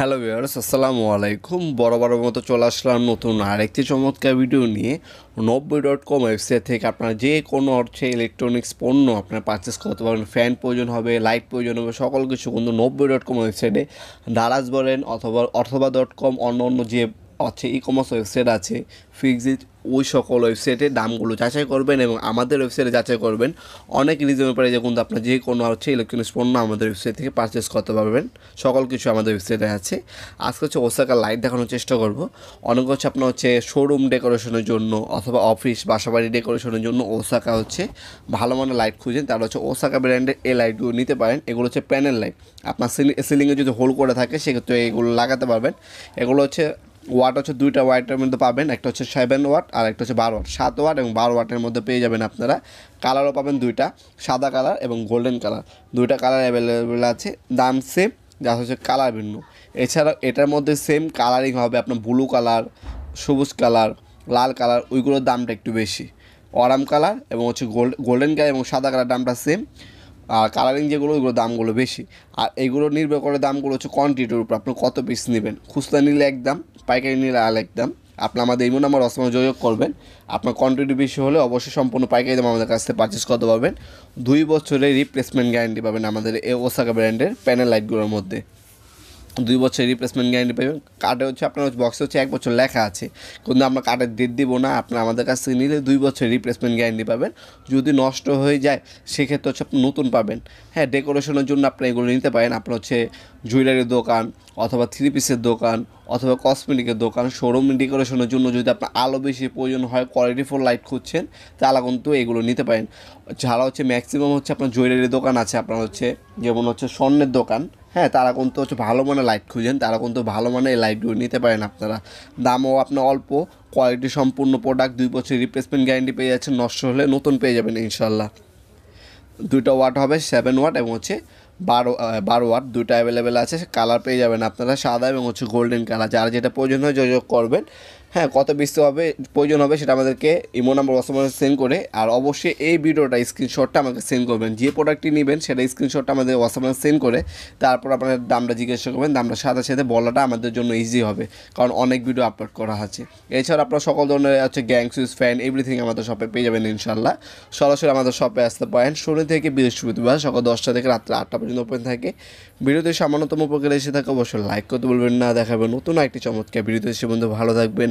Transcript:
Hello viewers আসসালামু আলাইকুম। বড় বড় মতো চলে আসলাম নতুন আরেকটি চমৎকার ভিডিও নিয়ে। নব্বই ডট কম ওয়েবসাইট থেকে আপনার যে কোনো অর্থে ইলেকট্রনিক্স পণ্য আপনার পারচেস করতে পারবেন। ফ্যান প্রয়োজন হবে লাইট প্রয়োজন হবে, সকল কিছু কিন্তু নব্বই ডট কম ওয়েবসাইটে দারাজ বলেন অথবা অথবা ডট কম অন্য অন্য যে হচ্ছে ই কমার্স ওয়েবসাইট আছে ফিক্সিট ওই সকল ওয়েবসাইটে দামগুলো যাচাই করবেন এবং আমাদের ওয়েবসাইটে যাচাই করবেন। অনেক রিজনেবল প্রাইসে কিন্তু আপনার যে কোনো হচ্ছে ইলেকট্রনিক্স পণ্য আমাদের ওয়েবসাইট থেকে পারচেস করতে পারবেন। সকল কিছু আমাদের ওয়েবসাইটে আছে। আজকে হচ্ছে ওসাকা লাইট দেখানোর চেষ্টা করব। অনেক হচ্ছে আপনার হচ্ছে শোরুম ডেকোরেশনের জন্য অথবা অফিস বাসাবাড়ি ডেকোরেশনের জন্য ওসাকা হচ্ছে ভালো মানের লাইট খুঁজেন। তাহলে হচ্ছে ওসাকা ব্র্যান্ডের এই লাইটগুলো নিতে পারেন। এগুলো হচ্ছে প্যানেল লাইট আপনার সিলিংয়ে যদি হোল করে থাকে, সেক্ষেত্রে এগুলো লাগাতে পারবেন। এগুলো হচ্ছে ওয়াট হচ্ছে দুইটা ওয়াটের মধ্যে পাবেন, একটা হচ্ছে সেভেন ওয়াট আর একটা হচ্ছে বারো ওয়াট। সাত ওয়াট এবং বারো ওয়াটের মধ্যে পেয়ে যাবেন আপনারা। কালারও পাবেন দুইটা, সাদা কালার এবং গোল্ডেন কালার দুইটা কালার অ্যাভেলেবেল আছে, দাম সেম যা হচ্ছে কালার ভিন্ন। এছাড়া এটার মধ্যে সেম কালারিং হবে আপনার ব্লু কালার সবুজ কালার লাল কালার ওইগুলোর দামটা একটু বেশি। অরাম কালার এবং হচ্ছে গোল্ড গোল্ডেন কালার এবং সাদা কালার দামটা সেম আর কালারিং যেগুলো ওইগুলো দামগুলো বেশি। আর এইগুলো নির্ভর করে দামগুলো হচ্ছে কোয়ান্টিটির উপর। আপনি কত পিস নেবেন? খুচরা নিলে এক দাম, পাইকারি নিলে আর এক দাম। আপনি আমাদের ইমো নাম্বার অসময় যোগাযোগ করবেন। আপনার কোয়ান্টিটি বেশি হলে অবশ্যই সম্পূর্ণ পাইকারি দাম আমাদের কাছ থেকে পারচেস করতে পারবেন। দুই বছরের রিপ্লেসমেন্ট গ্যারান্টি পাবেন আমাদের এ ওসাকা ব্র্যান্ডের প্যানেল লাইটগুলোর মধ্যে। দুই বছর রিপ্লেসমেন্ট গ্যারান্টি পাবেন কার্ডে হচ্ছে আপনার বক্সে হচ্ছে এক বছর লেখা আছে। কিন্তু আমরা কার্ডের ডেট দিব না, আপনার আমাদের কাছ থেকে নিলে দুই বছর রিপ্লেসমেন্ট গ্যারান্টি পাবেন। যদি নষ্ট হয়ে যায়, সেক্ষেত্রে হচ্ছে আপনি নতুন পাবেন। হ্যাঁ ডেকোরেশনের জন্য আপনি এগুলো নিতে পারেন। আপনার হচ্ছে জুয়েলারির দোকান অথবা থ্রি পিসের দোকান অথবা কসমেটিকের দোকান শোরুম ডেকোরেশনের জন্য যদি আপনার আলো বেশি প্রয়োজন হয় কোয়ালিটিফুল লাইট খুঁজছেন, তাহলে কিন্তু এগুলো নিতে পারেন। যারা হচ্ছে ম্যাক্সিমাম হচ্ছে আপনার জুয়েলারির দোকান আছে, আপনার হচ্ছে যেমন হচ্ছে স্বর্ণের দোকান হ্যাঁ তারা কিন্তু হচ্ছে ভালো মানের লাইট খুঁজেন তারা কিন্তু ভালো মানের এই লাইটগুলো নিতে পারেন আপনারা। দামও আপনার অল্প কোয়ালিটি সম্পূর্ণ প্রোডাক্ট দুই বছর রিপ্লেসমেন্ট গ্যারান্টি পেয়ে যাচ্ছেন, নষ্ট হলে নতুন পেয়ে যাবেন ইনশাল্লাহ দুইটা ওয়াট হবে সেভেন ওয়াট এবং হচ্ছে বারো বারো ওয়াট দুটো অ্যাভেলেবেল আছে কালার পেয়ে যাবেন আপনারা সাদা এবং হচ্ছে গোল্ডেন কালার যার যেটা প্রয়োজন হয় যোগাযোগ করবেন। হ্যাঁ কত বেশি হবে, প্রয়োজন হবে সেটা আমাদেরকে ইমো নাম্বার অসময় সেন্ড করে। আর অবশ্যই এই ভিডিওটা স্ক্রিনশটটা আমাকে সেন্ড করবেন। যে প্রোডাক্টটি নেবেন সেটা স্ক্রিনশটটা আমাদের অসময় সেন্ড করে, তারপর আপনার দামটা জিজ্ঞাসা করবেন, দামটা সাথে সাথে বলাটা আমাদের জন্য ইজি হবে, কারণ অনেক ভিডিও আপলোড করা আছে। এছাড়া আপনার সকল ধরনের হচ্ছে গ্যাং সুইচ ফ্যান এভরিথিং আমাদের শপে পেয়ে যাবেন ইনশাল্লাহ সরাসরি আমাদের শপে আসতে পারেন। শনি থেকে বৃহস্পতিবার সকাল দশটা থেকে রাত্রে আটটা পর্যন্ত ওপেন থাকে। ভিডিওতে সামান্যতম উপকারে এসে থাকে অবশ্যই লাইক করতে বলবেন না। দেখাবেন নতুন একটি চমৎকার ভিডিওতে সে বন্ধু ভালো থাকবেন।